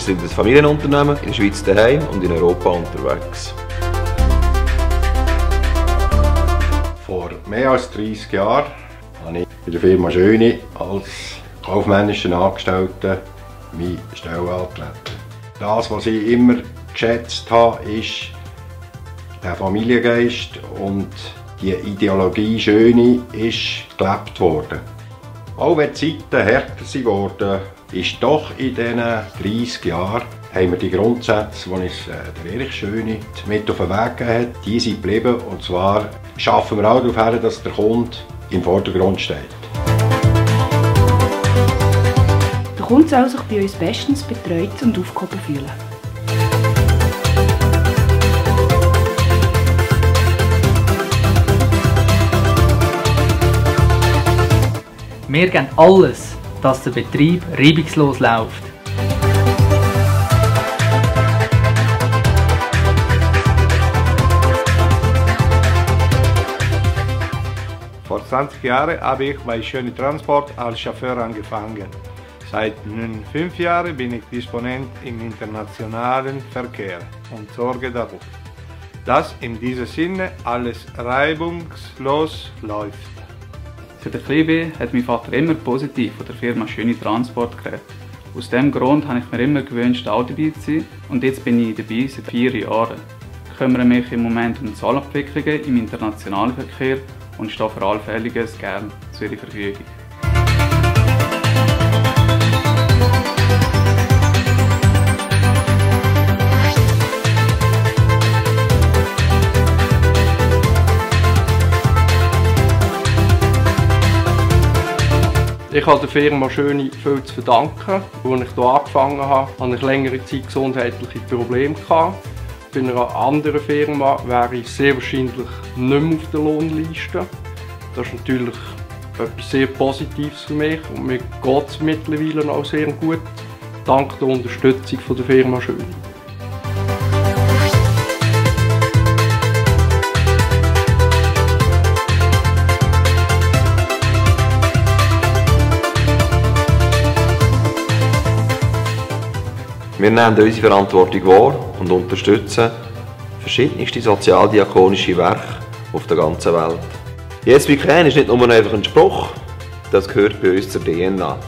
sind ein Familienunternehmen, in der Schweiz daheim und in Europa unterwegs. Vor mehr als 30 Jahren habe ich bei der Firma Schöne als kaufmännischen Angestellten meine Stelle angetreten. Das, was ich immer geschätzt habe, ist der Familiengeist und die Ideologie Schöne ist gelebt worden. Auch wenn die Zeiten härter geworden ist doch in diesen 30 Jahren haben wir die Grundsätze, die uns äh, der Erich Schöne mit auf den Weg gegeben hat, die sind geblieben. Und zwar schaffen wir auch darauf hin, dass der Kunde im Vordergrund steht. Der Kunde soll sich bei uns bestens betreut und aufgehoben fühlen. Wir geben alles, dass der Betrieb reibungslos läuft. Vor 20 Jahren habe ich bei Schöne Transport als Chauffeur angefangen. Seit nun fünf Jahren bin ich Disponent im internationalen Verkehr und sorge dafür, dass in diesem Sinne alles reibungslos läuft. Für den Klebi hat mein Vater immer positiv von der Firma Schöne Transport geredet. Aus diesem Grund habe ich mir immer gewünscht, auch dabei zu sein und jetzt bin ich dabei seit vier Jahren. Ich kümmere mich im Moment um Zahlabwicklungen im internationalen Verkehr und stehe für Allfälliges gern zu Ihrer Verfügung. Ich habe der Firma Schöne viel zu verdanken. Als ich hier angefangen habe, hatte ich längere Zeit gesundheitliche Probleme. Bei einer anderen Firma wäre ich sehr wahrscheinlich nicht mehr auf der Lohnliste. Das ist natürlich etwas sehr Positives für mich und mir geht es mittlerweile auch sehr gut, dank der Unterstützung von der Firma Schöne. Wir nehmen unsere Verantwortung wahr und unterstützen verschiedenste sozialdiakonische Werke auf der ganzen Welt. Jetzt wie kein ist nicht nur einfach ein Spruch, das gehört bei uns zur DNA.